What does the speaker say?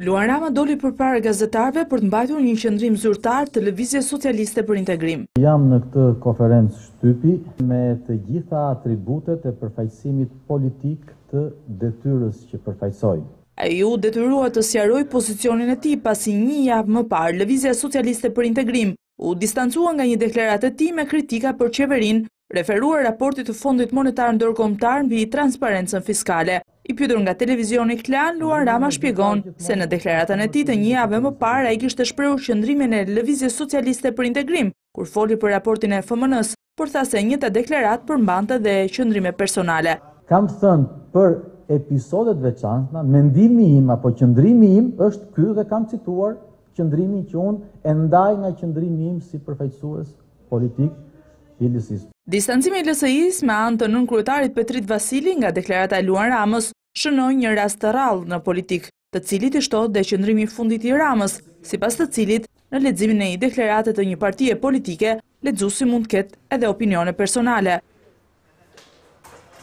Luan Rama doli përpara gazetarëve për të mbajtur një qëndrim zyrtar të Lëvizjes Socialiste për Integrim. Jam në këtë konferencë shtypi me të gjitha atributet e përfaqësimit politik të detyrës që përfaqësoj. Ai u detyrua të sqarojë pozicionin e tij pasi një javë më parë Lëvizja Socialiste për Integrim u distancua nga një deklaratë e tij me kritika për qeverinë referuar raportit të Fondit Monetar Ndërkombëtar mbi transparencën fiskale. I pyetur nga televizioni Klan, Luan Rama shpjegon se në deklaratën e tij të një jave më parë ai kishte shprehur qëndrimin e Lëvizjes Socialiste për Integrim, kur foli për raportin e FMN-së, por tha se e njëjta deklaratë përmbante dhe qëndrime personale. Kam thënë për episode të veçanta, mendimi im apo qëndrimi im është ky dhe kam cituar qëndrimi që unë e ndaj nga qëndrimi im si përfaqësues politik i LSI-së. Distancimi i LSI-së me anë të nënkryetarit Petrit Vasili nga deklarata e Luan Ramës shënoi një rast të rrallë në politikë, të cilit i shtohet dhe qëndrimi i fundit i Ramës, sipas të cilit, në leximin e një deklarate të një partie politike, lexuesi mund të ketë edhe opinione personale.